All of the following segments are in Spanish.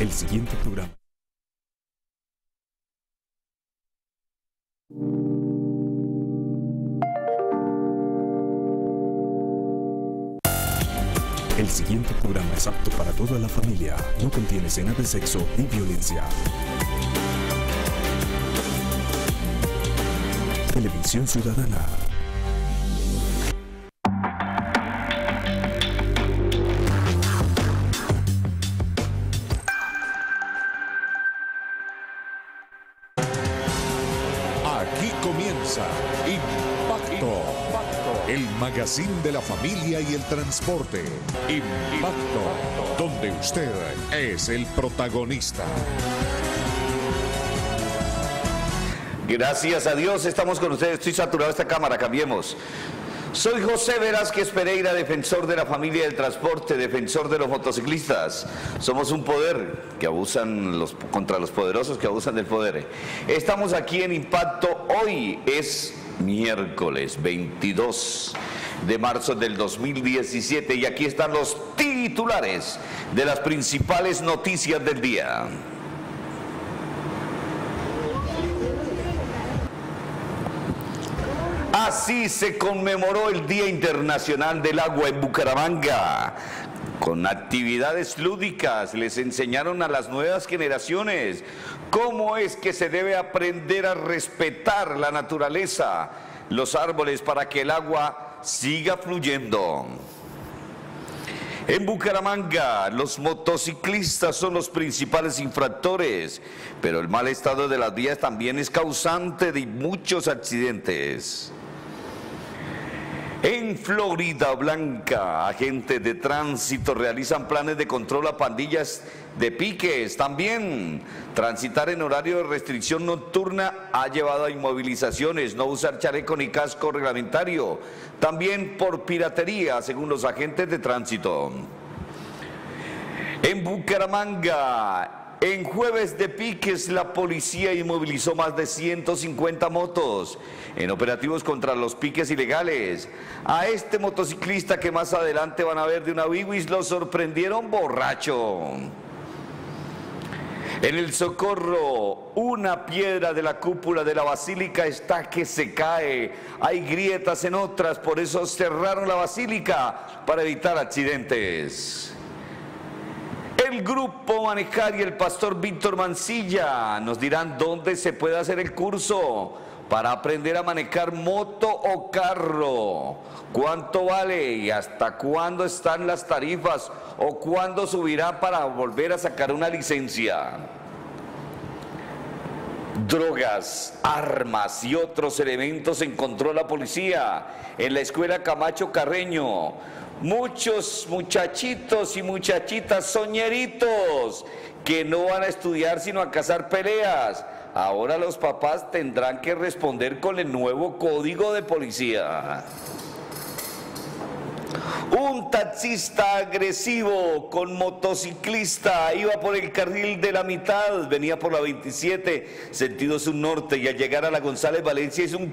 El siguiente programa. El siguiente programa es apto para toda la familia. No contiene escenas de sexo ni violencia. Televisión Ciudadana. Magazine de la familia y el transporte. Impacto, donde usted es el protagonista. Gracias a Dios estamos con ustedes. Estoy saturado esta cámara, cambiemos. Soy José Velázquez Pereira, defensor de la familia del transporte, defensor de los motociclistas. Somos un poder que abusan los, contra los poderosos que abusan del poder. Estamos aquí en Impacto. Hoy es miércoles 22 de marzo del 2017 y aquí están los titulares de las principales noticias del día. Así se conmemoró el Día Internacional del Agua en Bucaramanga. Con actividades lúdicas les enseñaron a las nuevas generaciones cómo es que se debe aprender a respetar la naturaleza, los árboles para que el agua siga fluyendo. En Bucaramanga, los motociclistas son los principales infractores, pero el mal estado de las vías también es causante de muchos accidentes. En Florida Blanca, agentes de tránsito realizan planes de control a pandillas de piques. También transitar en horario de restricción nocturna ha llevado a inmovilizaciones, no usar chaleco ni casco reglamentario. También por piratería, según los agentes de tránsito. En Bucaramanga, en jueves de piques, la policía inmovilizó más de 150 motos en operativos contra los piques ilegales. A este motociclista que más adelante van a ver de una Biwis lo sorprendieron borracho. En el socorro, una piedra de la cúpula de la basílica está que se cae. Hay grietas en otras, por eso cerraron la basílica para evitar accidentes. El grupo Manejar y el pastor Víctor Mancilla nos dirán dónde se puede hacer el curso para aprender a manejar moto o carro. ¿Cuánto vale y hasta cuándo están las tarifas o cuándo subirá para volver a sacar una licencia? Drogas, armas y otros elementos encontró la policía en la escuela Camacho Carreño. Muchos muchachitos y muchachitas soñeritos que no van a estudiar sino a cazar peleas. Ahora los papás tendrán que responder con el nuevo código de policía. Un taxista agresivo con motociclista iba por el carril de la mitad, venía por la 27, sentido sur norte, y al llegar a la González Valencia hizo un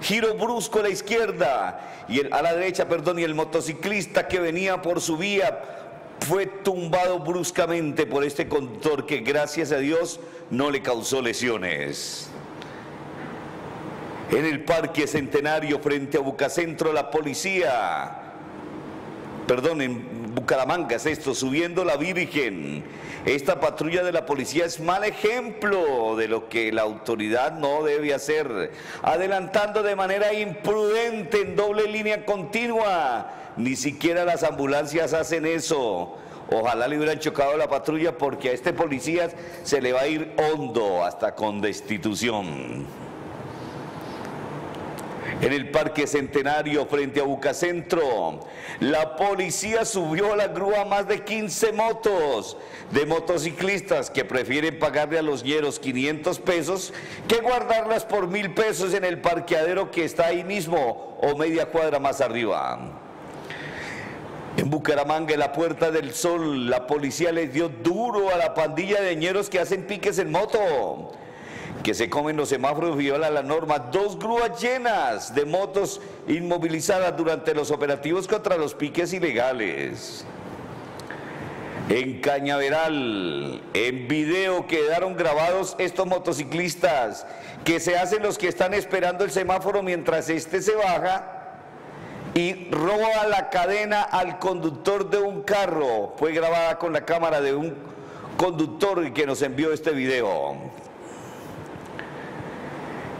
giro brusco a la izquierda y a la derecha, perdón, y el motociclista que venía por su vía fue tumbado bruscamente por este conductor que gracias a Dios no le causó lesiones. En el Parque Centenario frente a Bucacentro la policía, perdón, en Bucaramanga es esto, subiendo la Virgen. Esta patrulla de la policía es mal ejemplo de lo que la autoridad no debe hacer, adelantando de manera imprudente en doble línea continua. Ni siquiera las ambulancias hacen eso. Ojalá le hubieran chocado la patrulla porque a este policía se le va a ir hondo hasta con destitución. En el Parque Centenario frente a Bucacentro, la policía subió a la grúa más de 15 motos de motociclistas que prefieren pagarle a los hieros 500 pesos que guardarlas por mil pesos en el parqueadero que está ahí mismo o media cuadra más arriba. En Bucaramanga, en la Puerta del Sol, la policía les dio duro a la pandilla de ñeros que hacen piques en moto que se comen los semáforos viola la norma. Dos grúas llenas de motos inmovilizadas durante los operativos contra los piques ilegales. En Cañaveral, en video quedaron grabados estos motociclistas que se hacen los que están esperando el semáforo mientras este se baja y roba la cadena al conductor de un carro. Fue grabada con la cámara de un conductor que nos envió este video.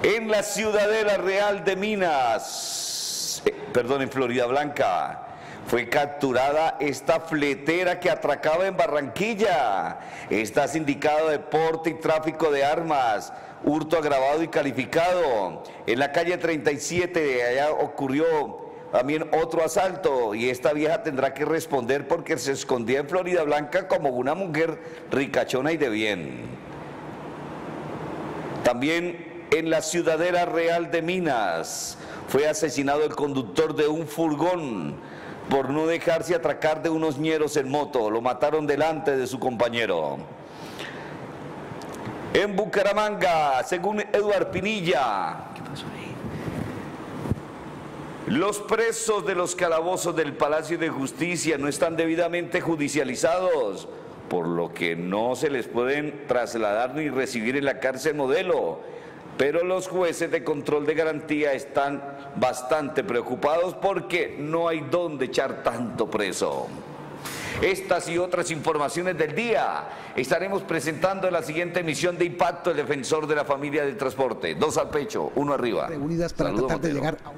En la Ciudadela Real de Minas, eh, perdón, en Florida Blanca, fue capturada esta fletera que atracaba en Barranquilla. Está sindicado de porte y tráfico de armas, hurto agravado y calificado. En la calle 37 allá ocurrió también otro asalto y esta vieja tendrá que responder porque se escondía en Florida Blanca como una mujer ricachona y de bien. También en la Ciudadera Real de Minas fue asesinado el conductor de un furgón por no dejarse atracar de unos ñeros en moto. Lo mataron delante de su compañero. En Bucaramanga, según Eduard Pinilla, Los presos de los calabozos del Palacio de Justicia no están debidamente judicializados, por lo que no se les pueden trasladar ni recibir en la cárcel modelo pero los jueces de control de garantía están bastante preocupados porque no hay dónde echar tanto preso. Estas y otras informaciones del día estaremos presentando en la siguiente emisión de Impacto, el defensor de la familia del transporte. Dos al pecho, uno arriba. Reunidas para tratar de llegar a...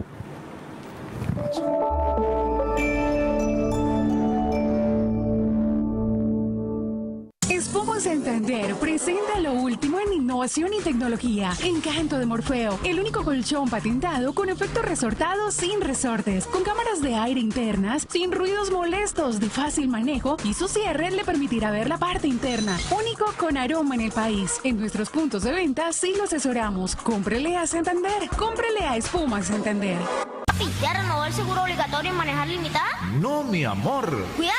Expomo Santander presenta lo último en innovación y tecnología. Encanto de Morfeo, el único colchón patentado con efecto resortado sin resortes, con cámaras de aire internas, sin ruidos molestos, de fácil manejo y su cierre le permitirá ver la parte interna. Único con aroma en el país. En nuestros puntos de venta sí lo asesoramos. Cómprele a Santander, cómprele a Espuma Santander. ¿ya renovó el seguro obligatorio en manejar limitada? No, mi amor. ¡Cuidado,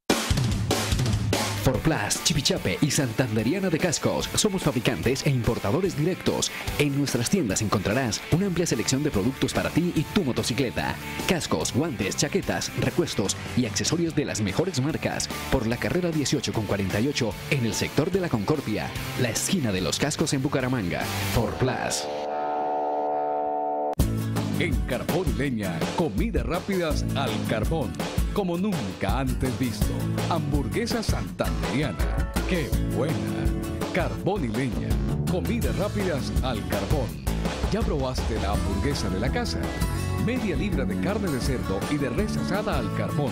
Forplas, Chipichape y Santanderiana de Cascos. Somos fabricantes e importadores directos. En nuestras tiendas encontrarás una amplia selección de productos para ti y tu motocicleta. Cascos, guantes, chaquetas, recuestos y accesorios de las mejores marcas. Por la carrera 18 con 48 en el sector de la Concordia, la esquina de los cascos en Bucaramanga. Forplas. En Carbón y Leña, comidas rápidas al carbón, como nunca antes visto. Hamburguesa santanderiana, qué buena. Carbón y Leña, comidas rápidas al carbón. ¿Ya probaste la hamburguesa de la casa? Media libra de carne de cerdo y de res asada al carbón.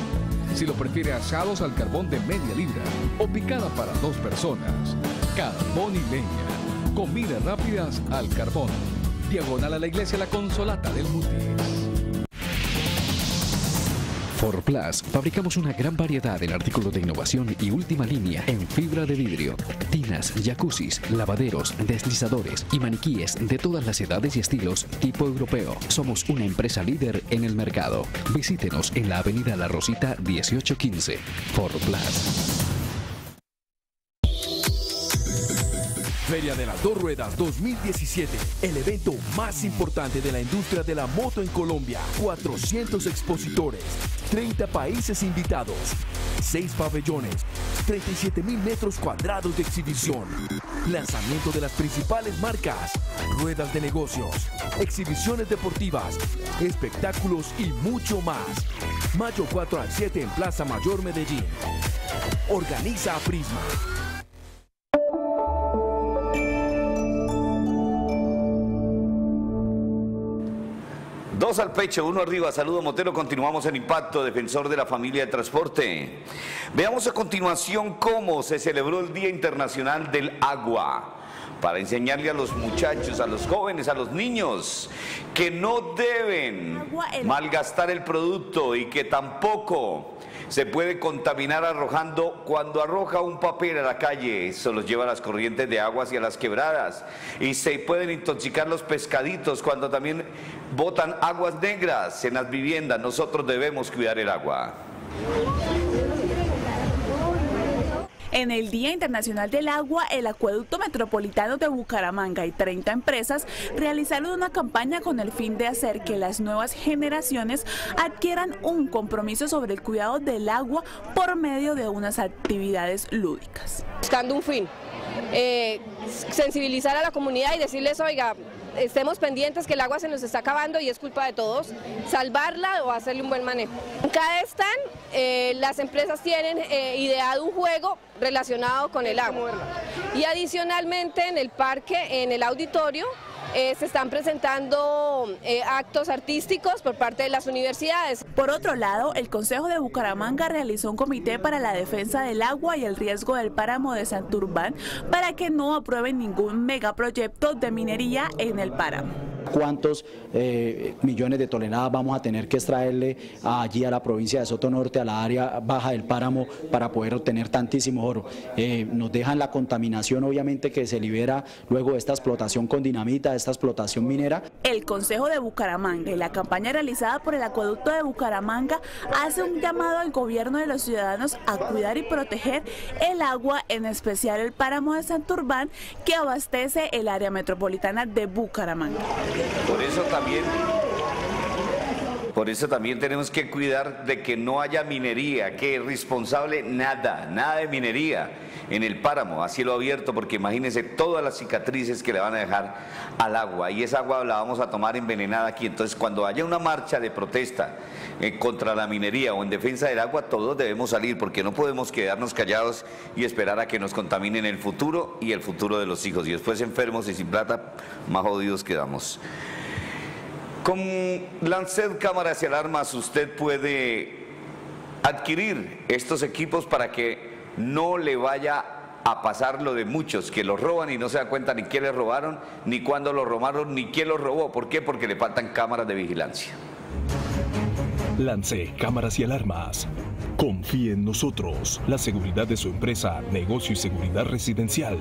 Si lo prefiere asados al carbón de media libra o picada para dos personas. Carbón y Leña, comidas rápidas al carbón diagonal a la iglesia La Consolata del Mutis. Forplas, fabricamos una gran variedad en artículos de innovación y última línea en fibra de vidrio, tinas, jacuzzis, lavaderos, deslizadores y maniquíes de todas las edades y estilos tipo europeo. Somos una empresa líder en el mercado. Visítenos en la avenida La Rosita 1815. Forplas. Feria de las Dos Ruedas 2017, el evento más importante de la industria de la moto en Colombia. 400 expositores, 30 países invitados, 6 pabellones, 37 mil metros cuadrados de exhibición, lanzamiento de las principales marcas, ruedas de negocios, exhibiciones deportivas, espectáculos y mucho más. Mayo 4 al 7 en Plaza Mayor Medellín. Organiza a Prisma. Dos al pecho, uno arriba. Saludo Motero. Continuamos en Impacto, defensor de la familia de transporte. Veamos a continuación cómo se celebró el Día Internacional del Agua. para enseñarle a los muchachos, a los jóvenes, a los niños, que no deben malgastar el producto y que tampoco se puede contaminar arrojando, cuando arroja un papel a la calle, eso los lleva a las corrientes de aguas y a las quebradas. Y se pueden intoxicar los pescaditos cuando también botan aguas negras en las viviendas. Nosotros debemos cuidar el agua. En el Día Internacional del Agua, el Acueducto Metropolitano de Bucaramanga y 30 empresas realizaron una campaña con el fin de hacer que las nuevas generaciones adquieran un compromiso sobre el cuidado del agua por medio de unas actividades lúdicas. Buscando un fin, eh, sensibilizar a la comunidad y decirles, oiga, estemos pendientes que el agua se nos está acabando y es culpa de todos, salvarla o hacerle un buen manejo. En cada stand las empresas tienen eh, ideado un juego relacionado con el agua y adicionalmente en el parque, en el auditorio, eh, se están presentando eh, actos artísticos por parte de las universidades. Por otro lado, el Consejo de Bucaramanga realizó un comité para la defensa del agua y el riesgo del páramo de Santurbán para que no aprueben ningún megaproyecto de minería en el páramo cuántos eh, millones de toneladas vamos a tener que extraerle allí a la provincia de Soto Norte, a la área baja del páramo, para poder obtener tantísimo oro. Eh, nos dejan la contaminación, obviamente, que se libera luego de esta explotación con dinamita, de esta explotación minera. El Consejo de Bucaramanga y la campaña realizada por el Acueducto de Bucaramanga hace un llamado al gobierno de los ciudadanos a cuidar y proteger el agua, en especial el páramo de Santurbán, que abastece el área metropolitana de Bucaramanga. Por eso también por eso también tenemos que cuidar de que no haya minería, que es responsable nada, nada de minería en el páramo, a cielo abierto, porque imagínense todas las cicatrices que le van a dejar al agua y esa agua la vamos a tomar envenenada aquí. Entonces, cuando haya una marcha de protesta eh, contra la minería o en defensa del agua, todos debemos salir porque no podemos quedarnos callados y esperar a que nos contaminen el futuro y el futuro de los hijos. Y después enfermos y sin plata, más jodidos quedamos. Con Lancet Cámaras y Alarmas usted puede adquirir estos equipos para que no le vaya a pasar lo de muchos que los roban y no se da cuenta ni quién les robaron, ni cuándo los robaron, ni quién los robó. ¿Por qué? Porque le faltan cámaras de vigilancia. Lance Cámaras y Alarmas. Confíe en nosotros. La seguridad de su empresa, negocio y seguridad residencial.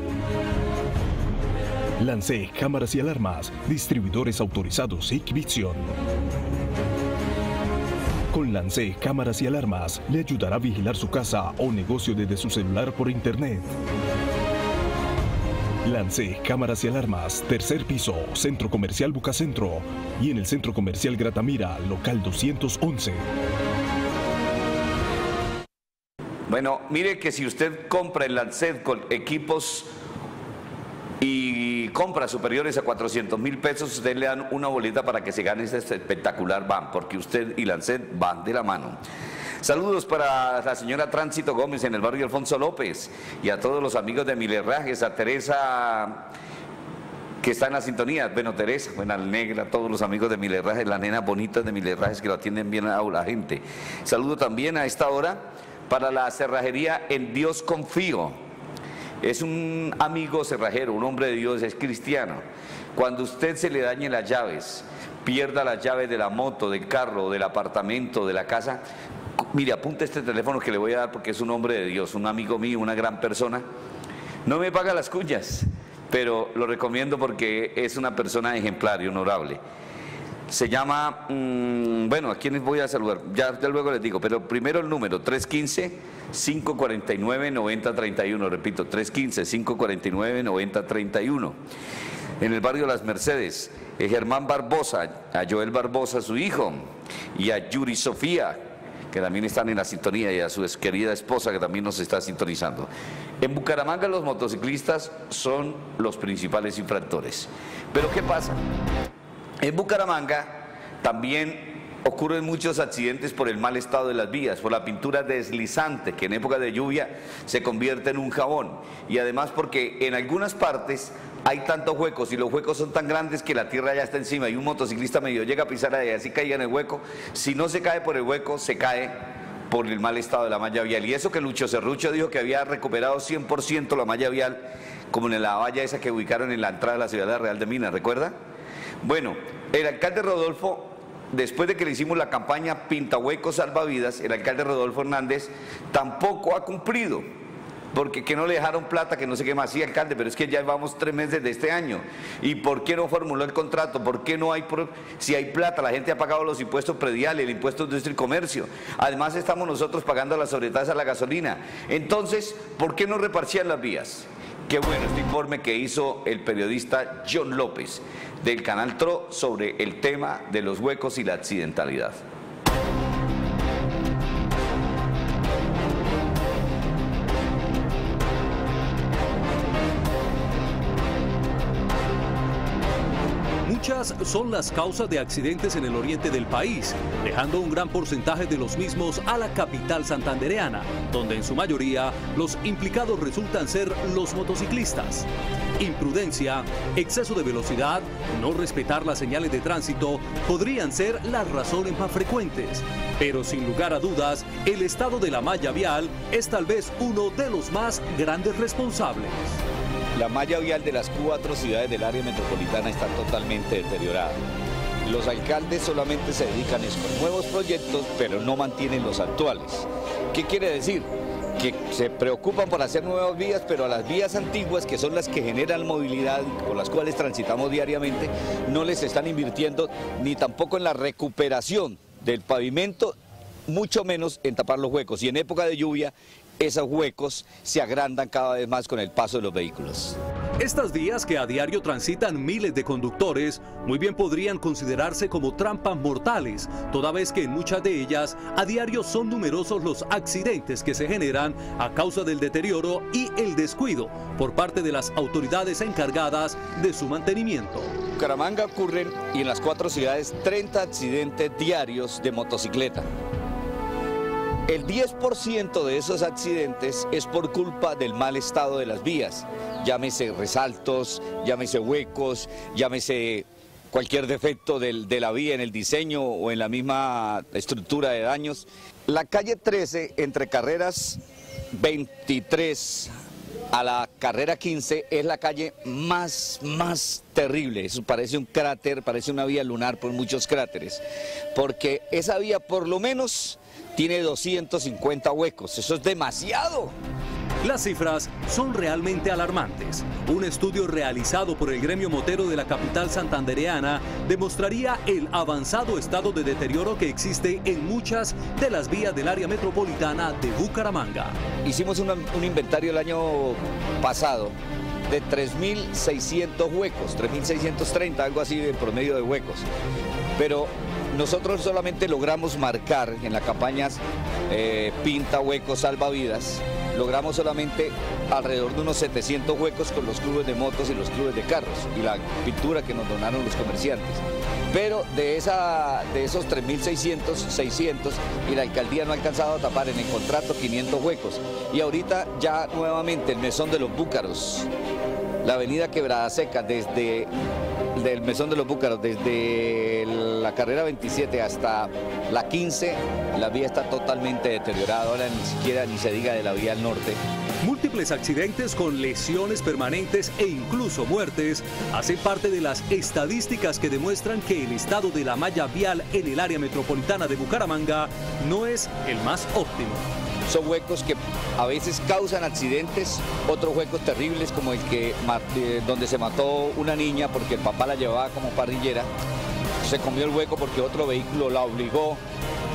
Lance Cámaras y Alarmas, distribuidores autorizados Vision. Con Lance Cámaras y Alarmas le ayudará a vigilar su casa o negocio desde su celular por internet. Lance Cámaras y Alarmas, tercer piso, Centro Comercial Bucacentro y en el Centro Comercial Gratamira, local 211. Bueno, mire que si usted compra el Lancet con equipos y compras superiores a 400 mil pesos, usted le dan una boleta para que se gane este espectacular van, porque usted y Lancet van de la mano. Saludos para la señora Tránsito Gómez en el barrio Alfonso López y a todos los amigos de Milerrajes, a Teresa que está en la sintonía, bueno Teresa, buena negra, todos los amigos de Milerrajes, las nenas bonitas de Milerrajes que lo atienden bien a la gente. Saludo también a esta hora para la cerrajería En Dios Confío es un amigo cerrajero, un hombre de Dios, es cristiano. Cuando usted se le dañe las llaves, pierda las llaves de la moto, del carro, del apartamento, de la casa, mire, apunte este teléfono que le voy a dar porque es un hombre de Dios, un amigo mío, una gran persona. No me paga las cuñas, pero lo recomiendo porque es una persona ejemplar y honorable. Se llama, mm, bueno, a quienes voy a saludar, ya, ya luego les digo, pero primero el número 315-549-9031, repito, 315-549-9031. En el barrio Las Mercedes, Germán Barbosa, a Joel Barbosa, su hijo, y a Yuri Sofía, que también están en la sintonía, y a su querida esposa, que también nos está sintonizando. En Bucaramanga los motociclistas son los principales infractores. Pero ¿qué pasa? En Bucaramanga también ocurren muchos accidentes por el mal estado de las vías, por la pintura deslizante que en época de lluvia se convierte en un jabón y además porque en algunas partes hay tantos huecos y los huecos son tan grandes que la tierra ya está encima y un motociclista medio llega a pisar ahí, así caiga en el hueco, si no se cae por el hueco, se cae por el mal estado de la malla vial. Y eso que Lucho Cerrucho dijo que había recuperado 100% la malla vial, como en la valla esa que ubicaron en la entrada de la ciudad Real de Minas, ¿recuerda? Bueno, el alcalde Rodolfo, después de que le hicimos la campaña Pintahuecos Salvavidas, el alcalde Rodolfo Hernández tampoco ha cumplido porque que no le dejaron plata, que no sé qué más, sí, alcalde, pero es que ya llevamos tres meses de este año. ¿Y por qué no formuló el contrato? ¿Por qué no hay, si hay plata, la gente ha pagado los impuestos prediales, el impuesto de industria y comercio? Además estamos nosotros pagando las sobretasas a la gasolina. Entonces, ¿por qué no repartían las vías? Qué bueno este informe que hizo el periodista John López del canal TRO sobre el tema de los huecos y la accidentalidad. Muchas son las causas de accidentes en el oriente del país, dejando un gran porcentaje de los mismos a la capital santandereana, donde en su mayoría los implicados resultan ser los motociclistas. Imprudencia, exceso de velocidad, no respetar las señales de tránsito podrían ser las razones más frecuentes. Pero sin lugar a dudas, el estado de la malla vial es tal vez uno de los más grandes responsables. La malla vial de las cuatro ciudades del área metropolitana está totalmente deteriorada. Los alcaldes solamente se dedican a nuevos proyectos, pero no mantienen los actuales. ¿Qué quiere decir? que se preocupan por hacer nuevas vías, pero a las vías antiguas, que son las que generan movilidad, con las cuales transitamos diariamente, no les están invirtiendo ni tampoco en la recuperación del pavimento, mucho menos en tapar los huecos. Y en época de lluvia esos huecos se agrandan cada vez más con el paso de los vehículos. Estas vías que a diario transitan miles de conductores muy bien podrían considerarse como trampas mortales, toda vez que en muchas de ellas a diario son numerosos los accidentes que se generan a causa del deterioro y el descuido por parte de las autoridades encargadas de su mantenimiento. En Bucaramanga ocurren y en las cuatro ciudades 30 accidentes diarios de motocicleta. El 10% de esos accidentes es por culpa del mal estado de las vías, llámese resaltos, llámese huecos, llámese cualquier defecto de la vía en el diseño o en la misma estructura de daños. La calle 13 entre carreras 23 a la carrera 15 es la calle más, más terrible. Eso parece un cráter, parece una vía lunar por muchos cráteres. Porque esa vía por lo menos tiene 250 huecos. Eso es demasiado. Las cifras son realmente alarmantes. Un estudio realizado por el gremio motero de la capital santandereana demostraría el avanzado estado de deterioro que existe en muchas de las vías del área metropolitana de Bucaramanga. Hicimos un inventario el año pasado de 3.600 huecos, 3.630, algo así de promedio de huecos. Pero nosotros solamente logramos marcar en la campaña eh, Pinta Huecos Salvavidas, logramos solamente alrededor de unos 700 huecos con los clubes de motos y los clubes de carros y la pintura que nos donaron los comerciantes. Pero de, esa, de esos 3.600, 600 y la alcaldía no ha alcanzado a tapar en el contrato 500 huecos. Y ahorita ya nuevamente el mesón de los búcaros, la avenida Quebrada Seca desde del Mesón de los Búcaros, desde la carrera 27 hasta la 15, la vía está totalmente deteriorada, ahora ni siquiera ni se diga de la vía al norte. Múltiples accidentes con lesiones permanentes e incluso muertes hacen parte de las estadísticas que demuestran que el estado de la malla vial en el área metropolitana de Bucaramanga no es el más óptimo. Son huecos que a veces causan accidentes, otros huecos terribles como el que eh, donde se mató una niña porque el papá la llevaba como parrillera, se comió el hueco porque otro vehículo la obligó,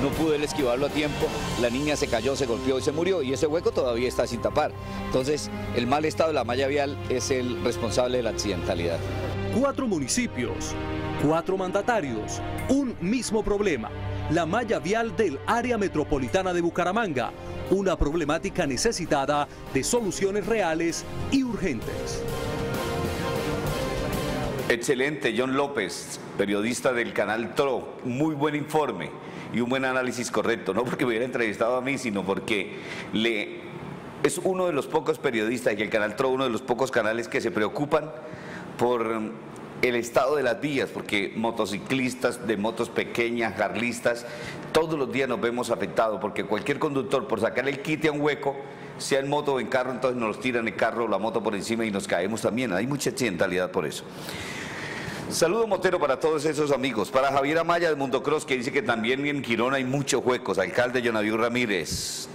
no pudo él esquivarlo a tiempo, la niña se cayó, se golpeó y se murió y ese hueco todavía está sin tapar. Entonces, el mal estado de la malla vial es el responsable de la accidentalidad. Cuatro municipios, cuatro mandatarios, un mismo problema, la malla vial del área metropolitana de Bucaramanga, una problemática necesitada de soluciones reales y urgentes. Excelente, John López, periodista del canal TRO, muy buen informe y un buen análisis correcto, no porque me hubiera entrevistado a mí, sino porque le, es uno de los pocos periodistas y el canal TRO, uno de los pocos canales que se preocupan por el estado de las vías, porque motociclistas de motos pequeñas, carlistas, todos los días nos vemos afectados, porque cualquier conductor, por sacarle el quite a un hueco, sea en moto o en carro, entonces nos tiran el carro o la moto por encima y nos caemos también. Hay mucha accidentalidad por eso. Saludo motero para todos esos amigos. Para Javier Amaya de Mundo Cross, que dice que también en Girona hay muchos huecos. Alcalde Jonaviu Ramírez.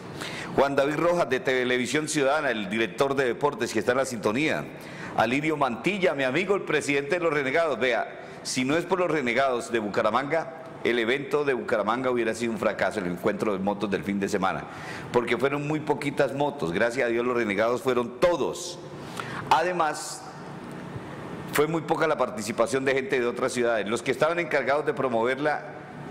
Juan David Rojas de Televisión Ciudadana, el director de deportes que está en la sintonía. Alirio Mantilla, mi amigo, el presidente de los renegados. Vea, si no es por los renegados de Bucaramanga, el evento de Bucaramanga hubiera sido un fracaso, el encuentro de motos del fin de semana, porque fueron muy poquitas motos, gracias a Dios los renegados fueron todos. Además, fue muy poca la participación de gente de otras ciudades. Los que estaban encargados de promoverla,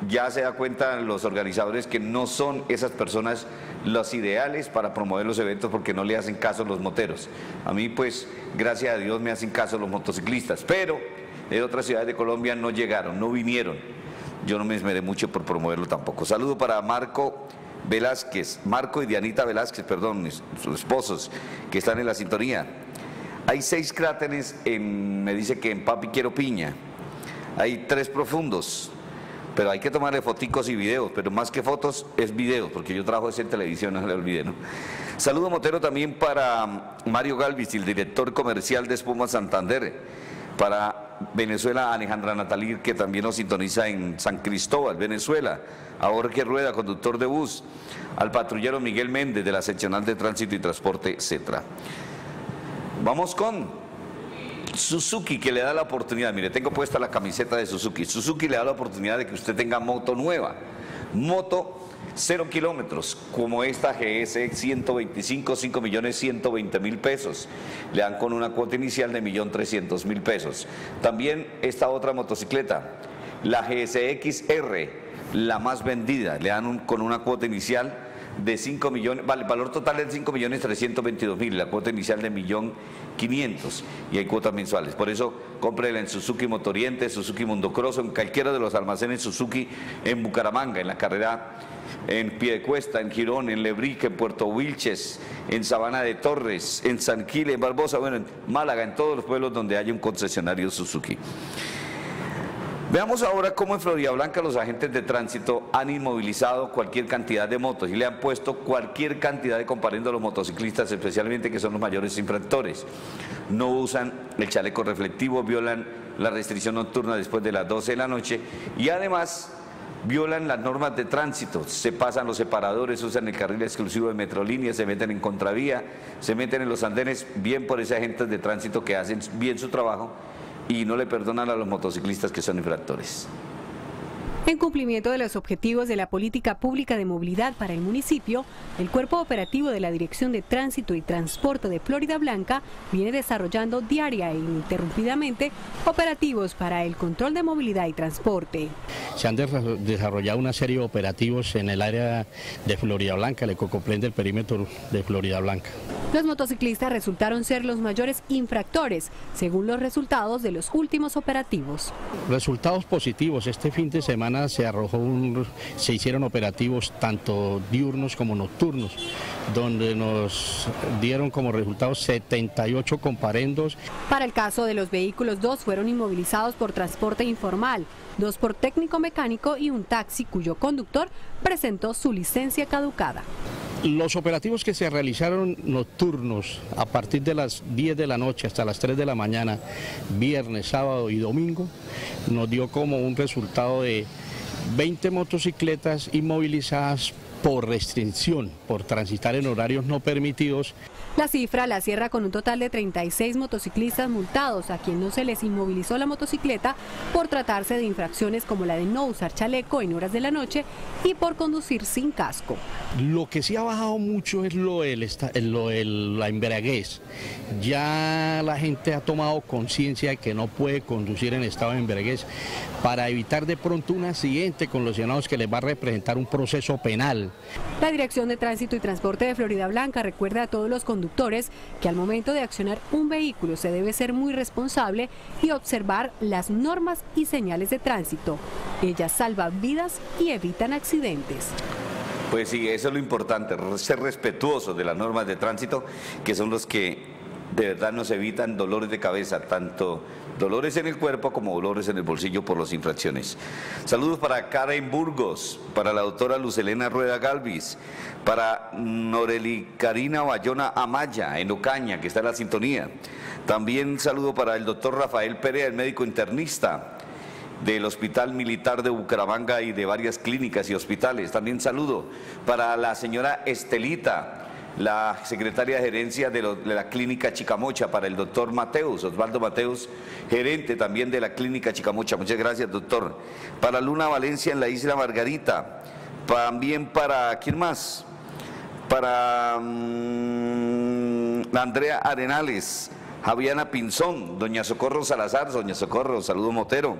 ya se da cuenta los organizadores que no son esas personas los ideales para promover los eventos porque no le hacen caso los moteros. A mí pues, gracias a Dios me hacen caso los motociclistas, pero de otras ciudades de Colombia no llegaron, no vinieron. Yo no me esmeré mucho por promoverlo tampoco. Saludo para Marco Velázquez, Marco y Dianita Velázquez, perdón, sus esposos, que están en la sintonía. Hay seis cráteres, en, me dice que en Papi Quiero Piña. Hay tres profundos, pero hay que tomarle foticos y videos, pero más que fotos es videos, porque yo trabajo en televisión, no se le olvide. Saludo Motero también para Mario Galvis, el director comercial de Espuma Santander, para Venezuela Alejandra Natalí, que también nos sintoniza en San Cristóbal, Venezuela, a Jorge Rueda, conductor de bus, al patrullero Miguel Méndez de la seccional de tránsito y transporte, etcétera. Vamos con Suzuki que le da la oportunidad, mire, tengo puesta la camiseta de Suzuki. Suzuki le da la oportunidad de que usted tenga moto nueva. Moto cero kilómetros, como esta GS 125, 5 millones 120 mil pesos. Le dan con una cuota inicial de 1.300.000 pesos. También esta otra motocicleta, la GSX-R, la más vendida, le dan con una cuota inicial de 5 millones, vale, el valor total es de 5 millones 322 mil, la cuota inicial de millón 500 y hay cuotas mensuales. Por eso cómprela en Suzuki Motoriente, Suzuki Mundocross, en cualquiera de los almacenes Suzuki en Bucaramanga, en la carrera en Piedecuesta, en Girón, en Lebrique, en Puerto Wilches, en Sabana de Torres, en San Quile, en Barbosa, bueno, en Málaga, en todos los pueblos donde haya un concesionario Suzuki. Veamos ahora cómo en Florida Blanca los agentes de tránsito han inmovilizado cualquier cantidad de motos y le han puesto cualquier cantidad de comparendo a los motociclistas, especialmente que son los mayores infractores. No usan el chaleco reflectivo, violan la restricción nocturna después de las 12 de la noche y además violan las normas de tránsito, se pasan los separadores, usan el carril exclusivo de Metrolínea, se meten en contravía, se meten en los andenes, bien por esos agentes de tránsito que hacen bien su trabajo y no le perdonan a los motociclistas que son infractores. En cumplimiento de los objetivos de la política pública de movilidad para el municipio, el Cuerpo Operativo de la Dirección de Tránsito y Transporte de Florida Blanca viene desarrollando diaria e ininterrumpidamente operativos para el control de movilidad y transporte. Se han desarrollado una serie de operativos en el área de Florida Blanca, el comprende el perímetro de Florida Blanca. Los motociclistas resultaron ser los mayores infractores, según los resultados de los últimos operativos. Resultados positivos. Este fin de semana se arrojó un, se hicieron operativos tanto diurnos como nocturnos, donde nos dieron como resultados 78 comparendos. Para el caso de los vehículos, dos fueron inmovilizados por transporte informal, dos por técnico mecánico y un taxi cuyo conductor presentó su licencia caducada. Los operativos que se realizaron nocturnos a partir de las 10 de la noche hasta las 3 de la mañana, viernes, sábado y domingo, nos dio como un resultado de 20 motocicletas inmovilizadas por restricción, por transitar en horarios no permitidos. La cifra la cierra con un total de 36 motociclistas multados a quien no se les inmovilizó la motocicleta por tratarse de infracciones como la de no usar chaleco en horas de la noche y por conducir sin casco. Lo que sí ha bajado mucho es lo del, lo la embriaguez. Ya la gente ha tomado conciencia de que no puede conducir en estado de embriaguez para evitar de pronto un accidente con los ciudadanos que les va a representar un proceso penal. La Dirección de Tránsito y Transporte de Florida Blanca recuerda a todos los conductores que al momento de accionar un vehículo se debe ser muy responsable y observar las normas y señales de tránsito. Ellas salvan vidas y evitan accidentes. Pues sí, eso es lo importante, ser respetuosos de las normas de tránsito, que son los que de verdad nos evitan dolores de cabeza, tanto dolores en el cuerpo como dolores en el bolsillo por las infracciones. Saludos para Karen Burgos, para la doctora Lucelena Rueda Galvis, para Noreli Karina Bayona Amaya en Ocaña, que está en la sintonía. También saludo para el doctor Rafael Pérez, el médico internista del Hospital Militar de Bucaramanga y de varias clínicas y hospitales. También saludo para la señora Estelita, la secretaria de gerencia de, la clínica Chicamocha, para el doctor Mateus, Osvaldo Mateus, gerente también de la clínica Chicamocha. Muchas gracias, doctor. Para Luna Valencia en la isla Margarita. También para, ¿quién más? Para mm, Andrea Arenales, Javiana Pinzón, doña Socorro Salazar, doña Socorro, saludo Motero.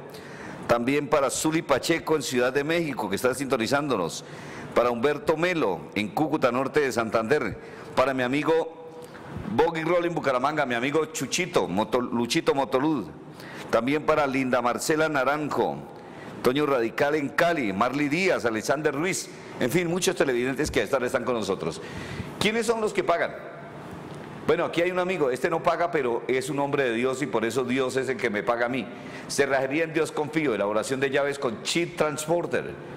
También para Zuli Pacheco en Ciudad de México, que está sintonizándonos para Humberto Melo en Cúcuta Norte de Santander, para mi amigo Boggy Roll en Bucaramanga, mi amigo Chuchito, Luchito Motolud, también para Linda Marcela Naranjo, Toño Radical en Cali, Marley Díaz, Alexander Ruiz, en fin, muchos televidentes que a esta hora están con nosotros. ¿Quiénes son los que pagan? Bueno, aquí hay un amigo, este no paga, pero es un hombre de Dios y por eso Dios es el que me paga a mí. Cerrajería en Dios confío, elaboración de llaves con Chip Transporter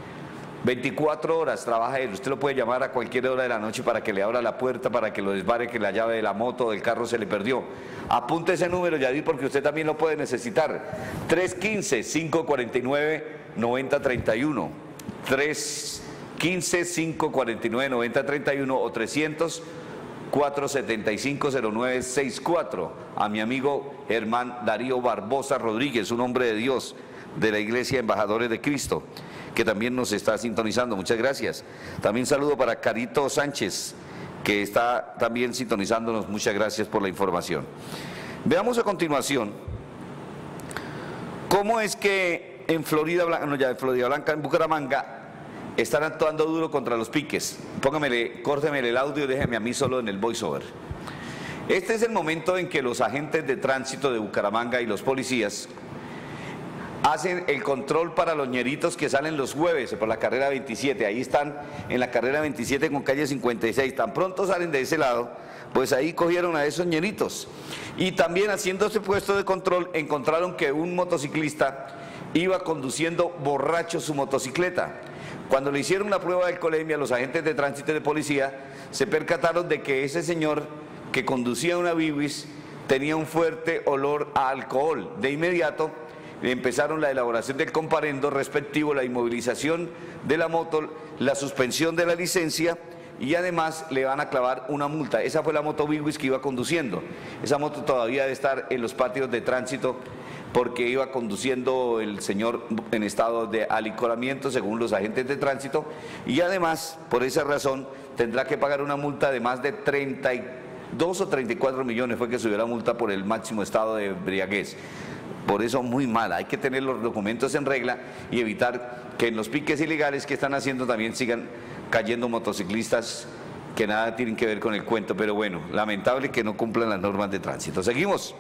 24 horas trabaja él, usted lo puede llamar a cualquier hora de la noche para que le abra la puerta, para que lo desvare, que la llave de la moto o del carro se le perdió. Apunte ese número, Yadir, porque usted también lo puede necesitar. 315-549-9031. 315-549-9031 o 300 475-0964 a mi amigo Germán Darío Barbosa Rodríguez, un hombre de Dios de la Iglesia Embajadores de Cristo que también nos está sintonizando. Muchas gracias. También saludo para Carito Sánchez, que está también sintonizándonos. Muchas gracias por la información. Veamos a continuación cómo es que en Florida Blanca, no en Blanca, en Bucaramanga, están actuando duro contra los piques. Póngamele, córtemele el audio y déjeme a mí solo en el voiceover. Este es el momento en que los agentes de tránsito de Bucaramanga y los policías hacen el control para los ñeritos que salen los jueves por la carrera 27. Ahí están en la carrera 27 con calle 56. Tan pronto salen de ese lado, pues ahí cogieron a esos ñeritos. Y también haciendo ese puesto de control encontraron que un motociclista iba conduciendo borracho su motocicleta. Cuando le hicieron la prueba de alcoholemia, los agentes de tránsito de policía se percataron de que ese señor que conducía una bibis tenía un fuerte olor a alcohol. De inmediato empezaron la elaboración del comparendo respectivo, la inmovilización de la moto, la suspensión de la licencia y además le van a clavar una multa. Esa fue la moto Bigwis que iba conduciendo. Esa moto todavía debe estar en los patios de tránsito porque iba conduciendo el señor en estado de alicoramiento según los agentes de tránsito y además por esa razón tendrá que pagar una multa de más de 32 o 34 millones fue que subió la multa por el máximo estado de embriaguez. Por eso muy mala. Hay que tener los documentos en regla y evitar que en los piques ilegales que están haciendo también sigan cayendo motociclistas que nada tienen que ver con el cuento. Pero bueno, lamentable que no cumplan las normas de tránsito. Seguimos.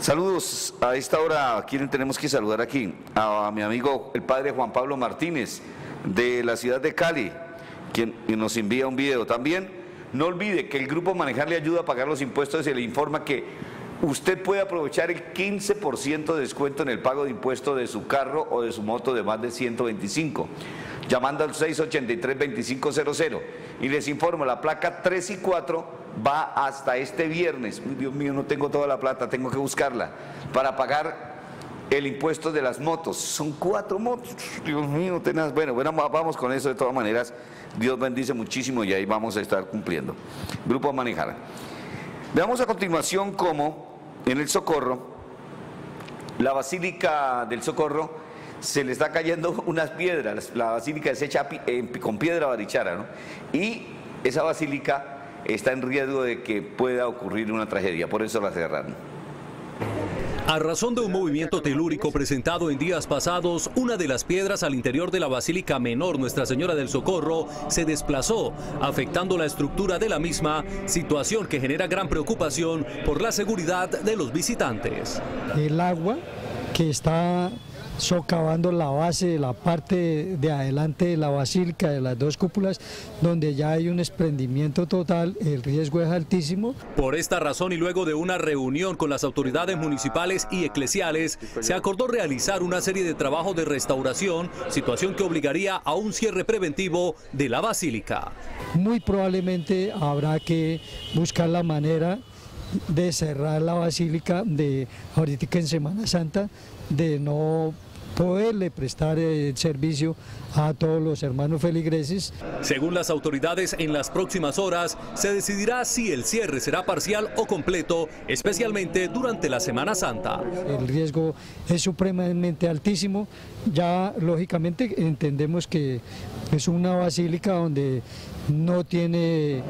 Saludos a esta hora. ¿A quién tenemos que saludar aquí? A, mi amigo el padre Juan Pablo Martínez de la ciudad de Cali, quien nos envía un video también. No olvide que el grupo Manejar le ayuda a pagar los impuestos y le informa que usted puede aprovechar el 15% de descuento en el pago de impuestos de su carro o de su moto de más de 125, llamando al 683-2500. Y les informo, la placa 3 y 4 va hasta este viernes. Dios mío, no tengo toda la plata, tengo que buscarla, para pagar el impuesto de las motos. Son cuatro motos. Dios mío, tenaz. Bueno, bueno, vamos con eso de todas maneras. Dios bendice muchísimo y ahí vamos a estar cumpliendo. Grupo a manejar. Veamos a continuación cómo en el Socorro, la Basílica del Socorro, se le está cayendo unas piedras, la basílica es hecha con piedra barichara, ¿no? Y esa basílica está en riesgo de que pueda ocurrir una tragedia, por eso la cerraron. A razón de un movimiento telúrico presentado en días pasados, una de las piedras al interior de la Basílica Menor Nuestra Señora del Socorro se desplazó, afectando la estructura de la misma, situación que genera gran preocupación por la seguridad de los visitantes. El agua que está socavando la base, la parte de adelante de la basílica, de las dos cúpulas, donde ya hay un desprendimiento total, el riesgo es altísimo. Por esta razón y luego de una reunión con las autoridades municipales y eclesiales, se acordó realizar una serie de trabajos de restauración, situación que obligaría a un cierre preventivo de la basílica. Muy probablemente habrá que buscar la manera de cerrar la basílica de ahorita en Semana Santa, de no poderle prestar el servicio a todos los hermanos feligreses. Según las autoridades, en las próximas horas se decidirá si el cierre será parcial o completo, especialmente durante la Semana Santa. El riesgo es supremamente altísimo. Ya lógicamente entendemos que es una basílica donde no tiene eh,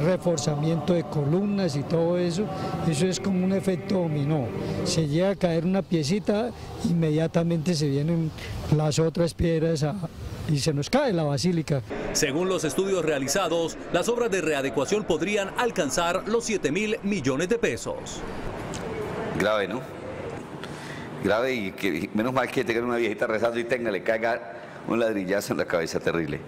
reforzamiento de columnas y todo eso, eso es como un efecto dominó. Se llega a caer una piecita, inmediatamente se vienen las otras piedras y se nos cae la basílica. Según los estudios realizados, las obras de readecuación podrían alcanzar los 7 mil millones de pesos. Grave, ¿no? Grave y que menos mal que tenga una viejita rezando y tenga, le caiga un ladrillazo en la cabeza terrible.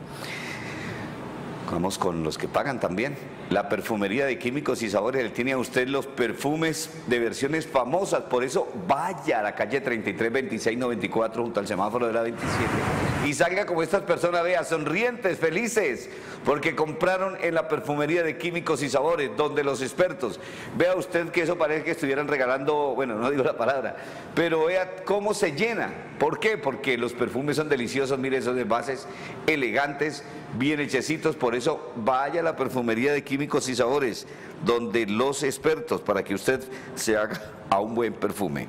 Vamos con los que pagan también. La perfumería de químicos y sabores, le tiene a usted los perfumes de versiones famosas. Por eso vaya a la calle 33, 26, 94 junto al semáforo de la 27 y salga como estas personas, vea, sonrientes, felices, porque compraron en la perfumería de químicos y sabores, donde los expertos, vea usted que eso parece que estuvieran regalando, bueno, no digo la palabra, pero vea cómo se llena. ¿Por qué? Porque los perfumes son deliciosos, mire esos envases elegantes, bien hechecitos, por eso vaya a la perfumería de químicos y sabores, donde los expertos, para que usted se haga a un buen perfume.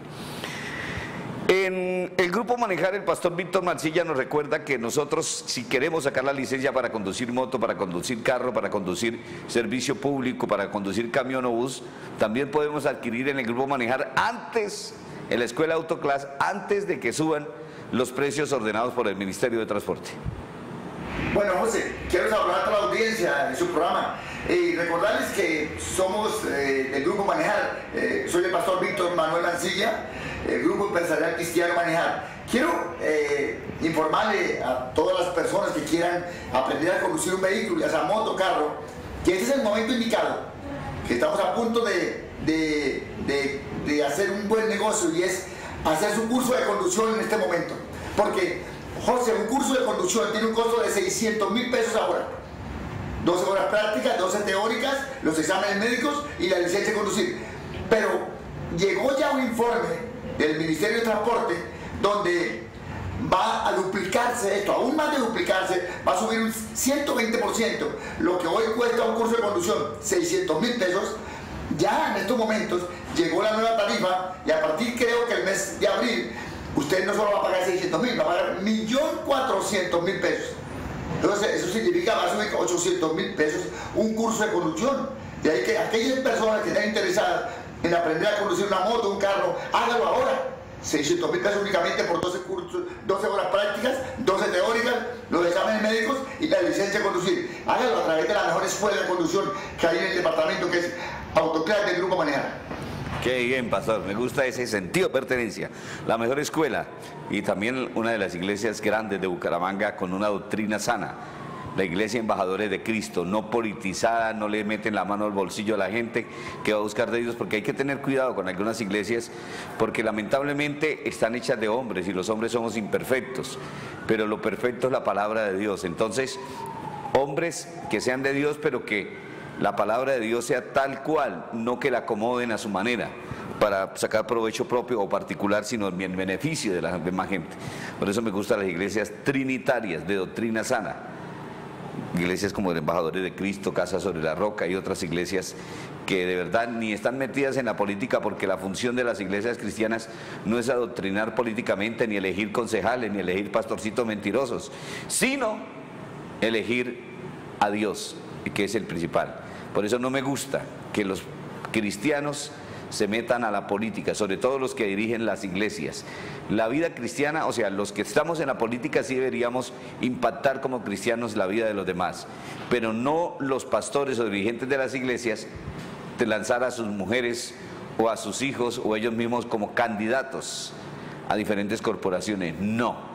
En el grupo Manejar, el pastor Víctor Mancilla nos recuerda que nosotros, si queremos sacar la licencia para conducir moto, para conducir carro, para conducir servicio público, para conducir camión o bus, también podemos adquirir en el grupo Manejar antes, en la escuela Autoclass, antes de que suban los precios ordenados por el Ministerio de Transporte. Bueno, José, quiero saludar a la audiencia de su programa y recordarles que somos eh, el Grupo Manejar. Eh, soy el pastor Víctor Manuel Mancilla, el Grupo Empresarial Cristiano Manejar. Quiero eh, informarle a todas las personas que quieran aprender a conducir un vehículo, ya sea moto, carro, que este es el momento indicado, que estamos a punto de, de hacer un buen negocio y es hacer su curso de conducción en este momento. Porque José, un curso de conducción tiene un costo de 600 mil pesos ahora. 12 horas prácticas, 12 teóricas, los exámenes médicos y la licencia de conducir. Pero llegó ya un informe del Ministerio de Transporte donde va a duplicarse esto, aún más de duplicarse, va a subir un 120%, lo que hoy cuesta un curso de conducción 600 mil pesos, ya en estos momentos llegó la nueva tarifa y a partir creo que el mes de abril usted no solo va a pagar 600 mil, va a pagar 1.400.000 pesos. Entonces, eso significa más o menos 800 mil pesos un curso de conducción. De ahí que aquellas personas que están interesadas en aprender a conducir una moto, un carro, hágalo ahora. 600 mil pesos únicamente por 12, cursos, 12 horas prácticas, 12 teóricas, los exámenes médicos y la licencia de conducir. Hágalo a través de la mejor escuela de conducción que hay en el departamento, que es Autoclave del Grupo Manejar. Qué bien, pastor. Me gusta ese sentido de pertenencia. La mejor escuela y también una de las iglesias grandes de Bucaramanga con una doctrina sana. La iglesia embajadores de Cristo, no politizada, no le meten la mano al bolsillo a la gente que va a buscar de Dios, porque hay que tener cuidado con algunas iglesias, porque lamentablemente están hechas de hombres y los hombres somos imperfectos, pero lo perfecto es la palabra de Dios. Entonces, hombres que sean de Dios, pero que la palabra de Dios sea tal cual, no que la acomoden a su manera para sacar provecho propio o particular, sino en beneficio de la demás gente. Por eso me gustan las iglesias trinitarias de doctrina sana. Iglesias como el Embajadores de Cristo, Casa sobre la Roca y otras iglesias que de verdad ni están metidas en la política porque la función de las iglesias cristianas no es adoctrinar políticamente, ni elegir concejales, ni elegir pastorcitos mentirosos, sino elegir a Dios, que es el principal. Por eso no me gusta que los cristianos se metan a la política, sobre todo los que dirigen las iglesias. La vida cristiana, o sea, los que estamos en la política sí deberíamos impactar como cristianos la vida de los demás, pero no los pastores o dirigentes de las iglesias de lanzar a sus mujeres o a sus hijos o ellos mismos como candidatos a diferentes corporaciones. No,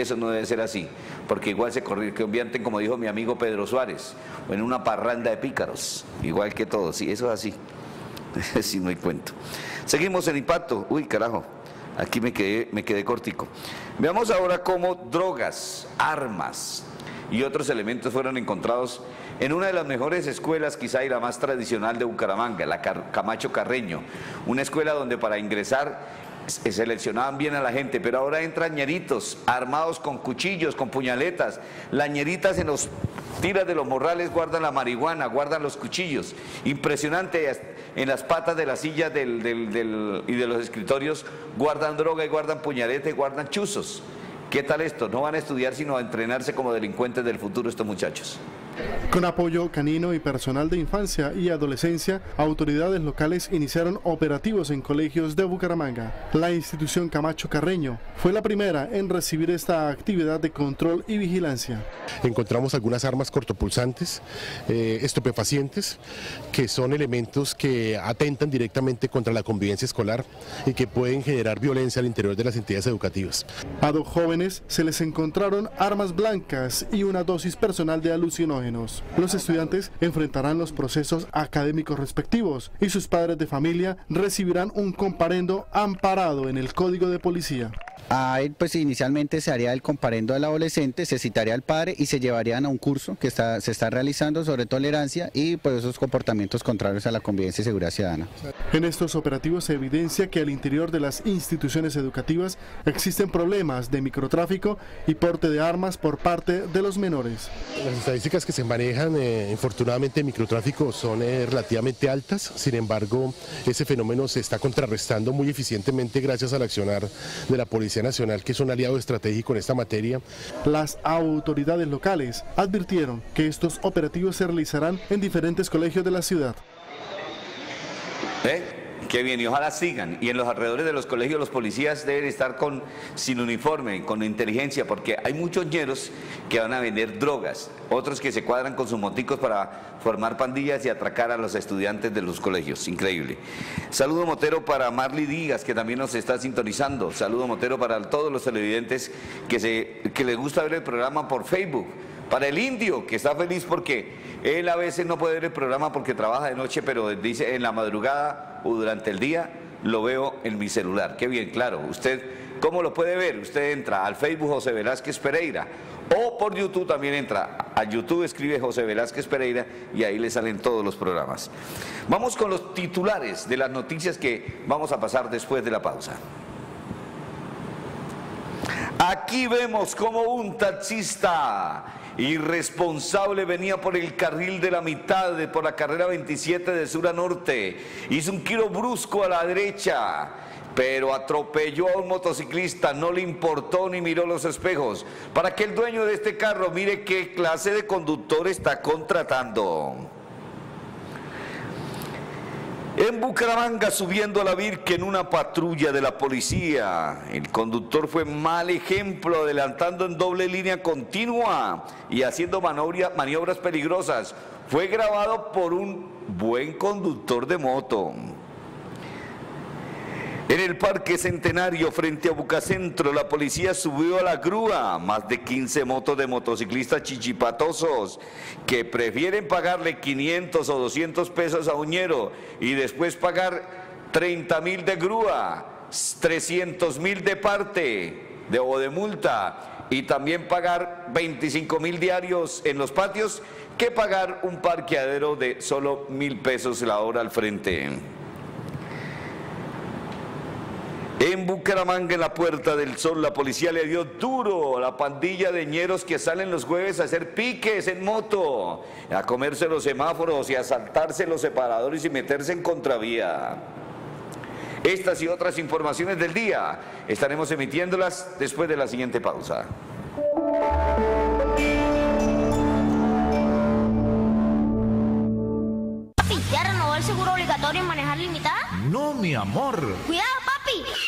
eso no debe ser así, porque igual se convierten, como dijo mi amigo Pedro Suárez, en una parranda de pícaros, igual que todos. Sí, eso es así. si no hay cuento. Seguimos en impacto. Uy, carajo. Aquí me quedé, me quedé cortico. Veamos ahora cómo drogas, armas y otros elementos fueron encontrados en una de las mejores escuelas, quizá y la más tradicional de Bucaramanga, la Camacho Carreño, una escuela donde para ingresar seleccionaban bien a la gente, pero ahora entran ñeritos armados con cuchillos, con puñaletas, las ñeritas en los tiras de los morrales guardan la marihuana, guardan los cuchillos, impresionante en las patas de las sillas y de los escritorios guardan droga y guardan puñalete y guardan chuzos. ¿Qué tal esto? No van a estudiar sino a entrenarse como delincuentes del futuro estos muchachos. Con apoyo canino y personal de infancia y adolescencia, autoridades locales iniciaron operativos en colegios de Bucaramanga. La institución Camacho Carreño fue la primera en recibir esta actividad de control y vigilancia. Encontramos algunas armas cortopulsantes, eh, estupefacientes, que son elementos que atentan directamente contra la convivencia escolar y que pueden generar violencia al interior de las entidades educativas. A dos jóvenes se les encontraron armas blancas y una dosis personal de alucinógenos. Los estudiantes enfrentarán los procesos académicos respectivos y sus padres de familia recibirán un comparendo amparado en el Código de Policía. Ahí pues inicialmente se haría el comparendo del adolescente, se citaría al padre y se llevarían a un curso que está, se está realizando sobre tolerancia y pues esos comportamientos contrarios a la convivencia y seguridad ciudadana. En estos operativos se evidencia que al interior de las instituciones educativas existen problemas de microtráfico y porte de armas por parte de los menores. Las estadísticas que se manejan, eh, infortunadamente, microtráfico son eh, relativamente altas, sin embargo, ese fenómeno se está contrarrestando muy eficientemente gracias al accionar de la Policía Nacional, que es un aliado estratégico en esta materia. Las autoridades locales advirtieron que estos operativos se realizarán en diferentes colegios de la ciudad. ¿Eh? Qué bien, y ojalá sigan. Y en los alrededores de los colegios los policías deben estar con, sin uniforme, con inteligencia, porque hay muchos ñeros que van a vender drogas, otros que se cuadran con sus moticos para formar pandillas y atracar a los estudiantes de los colegios. Increíble. Saludo Motero para Marley Díaz, que también nos está sintonizando. Saludo Motero para todos los televidentes que, se, que les gusta ver el programa por Facebook. Para el indio, que está feliz porque él a veces no puede ver el programa porque trabaja de noche, pero dice en la madrugada o durante el día lo veo en mi celular. Qué bien, claro. Usted, ¿cómo lo puede ver? Usted entra al Facebook José Velázquez Pereira o por YouTube también entra. A YouTube escribe José Velázquez Pereira y ahí le salen todos los programas. Vamos con los titulares de las noticias que vamos a pasar después de la pausa. Aquí vemos como un taxista irresponsable venía por el carril de la mitad, de, por la carrera 27 de sur a norte. Hizo un giro brusco a la derecha, pero atropelló a un motociclista, no le importó ni miró los espejos. Para que el dueño de este carro mire qué clase de conductor está contratando. En Bucaramanga, subiendo a la Virgen, una patrulla de la policía. El conductor fue mal ejemplo, adelantando en doble línea continua y haciendo maniobras peligrosas. Fue grabado por un buen conductor de moto. En el Parque Centenario, frente a Bucacentro, la policía subió a la grúa más de 15 motos de motociclistas chichipatosos que prefieren pagarle 500 o 200 pesos a Uñero y después pagar 30 mil de grúa, 300 mil de parte de, o de multa y también pagar 25 mil diarios en los patios que pagar un parqueadero de solo mil pesos la hora al frente. En Bucaramanga, en la Puerta del Sol, la policía le dio duro a la pandilla de ñeros que salen los jueves a hacer piques en moto, a comerse los semáforos y a saltarse los separadores y meterse en contravía. Estas y otras informaciones del día estaremos emitiéndolas después de la siguiente pausa. ¿Ya renovó el seguro obligatorio en manejar limitada? No, mi amor. Cuidado, papi.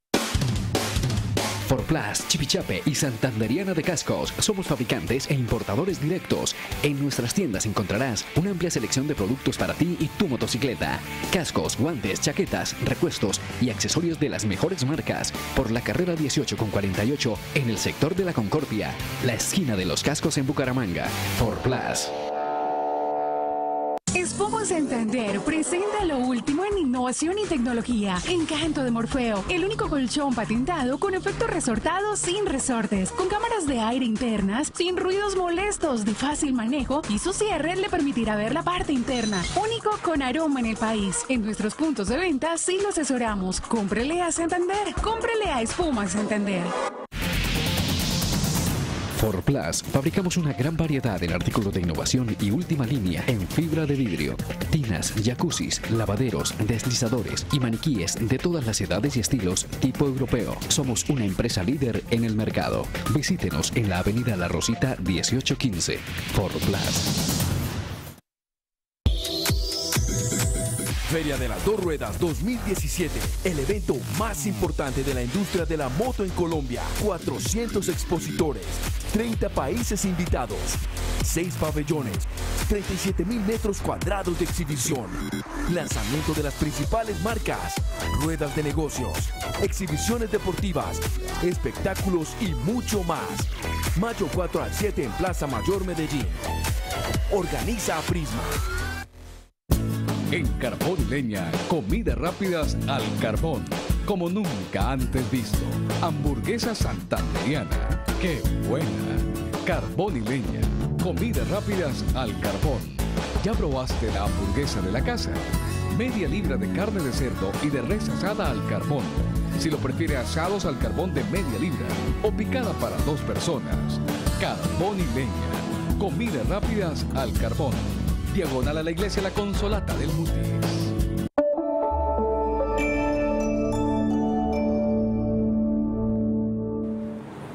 Forplas, Chipichape y Santanderiana de Cascos. Somos fabricantes e importadores directos. En nuestras tiendas encontrarás una amplia selección de productos para ti y tu motocicleta. Cascos, guantes, chaquetas, recuestos y accesorios de las mejores marcas. Por la carrera 18 con 48 en el sector de la Concordia, la esquina de los cascos en Bucaramanga. Forplas. Expomo Santander presenta lo último en innovación y tecnología. Encanto de Morfeo, el único colchón patentado con efecto resortado sin resortes, con cámaras de aire internas, sin ruidos molestos, de fácil manejo y su cierre le permitirá ver la parte interna. Único con aroma en el país. En nuestros puntos de venta sí lo asesoramos. Cómprele a Santander, cómprele a Espuma Santander. Forplas, fabricamos una gran variedad en artículos de innovación y última línea en fibra de vidrio, tinas, jacuzzis, lavaderos, deslizadores y maniquíes de todas las edades y estilos tipo europeo. Somos una empresa líder en el mercado. Visítenos en la avenida La Rosita 1815. Forplas. Feria de las Dos Ruedas 2017, el evento más importante de la industria de la moto en Colombia. 400 expositores, 30 países invitados, 6 pabellones, 37 mil metros cuadrados de exhibición, lanzamiento de las principales marcas, ruedas de negocios, exhibiciones deportivas, espectáculos y mucho más. Mayo 4 al 7 en Plaza Mayor Medellín. Organiza a Prisma. En Carbón y Leña, comidas rápidas al carbón, como nunca antes visto. Hamburguesa santanderiana, qué buena. Carbón y Leña, comidas rápidas al carbón. ¿Ya probaste la hamburguesa de la casa? Media libra de carne de cerdo y de res asada al carbón. Si lo prefiere asados al carbón de media libra o picada para dos personas. Carbón y Leña, comidas rápidas al carbón diagonal a la iglesia La Consolata del Mutis.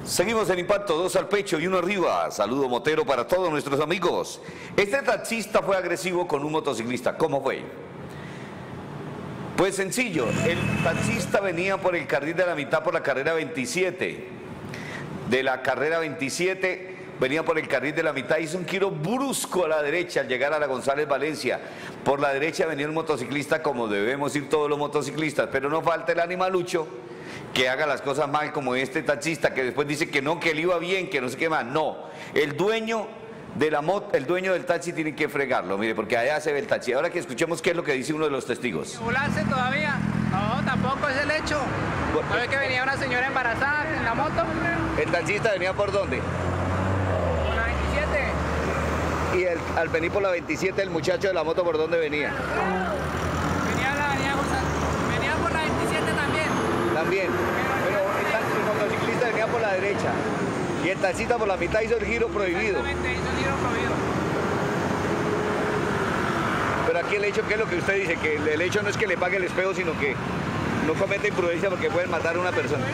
Seguimos en impacto, dos al pecho y uno arriba. Saludo motero para todos nuestros amigos. Este taxista fue agresivo con un motociclista. ¿Cómo fue? Pues sencillo, el taxista venía por el carril de la mitad por la carrera 27. De la carrera 27 venía por el carril de la mitad, hizo un giro brusco a la derecha al llegar a la González Valencia. Por la derecha venía un motociclista como debemos ir todos los motociclistas, pero no falta el animalucho que haga las cosas mal como este taxista que después dice que no, que él iba bien, que no sé qué más. No, el dueño de la moto, el dueño del taxi tiene que fregarlo, mire, porque allá se ve el taxi. Ahora que escuchemos qué es lo que dice uno de los testigos. ¿Volarse todavía? No, tampoco es el hecho. ¿No ve que venía una señora embarazada en la moto? ¿El taxista venía por dónde? Y el, al venir por la 27 el muchacho de la moto por dónde venía? Venía, la, venía, venía por la 27 también. También. Pero el, motociclista venía por la derecha y el taxista por la mitad hizo el giro prohibido. Exactamente, hizo el giro prohibido. Pero aquí el hecho, ¿qué es lo que usted dice? Que el hecho no es que le pague el espejo, sino que no cometa imprudencia porque pueden matar a una persona.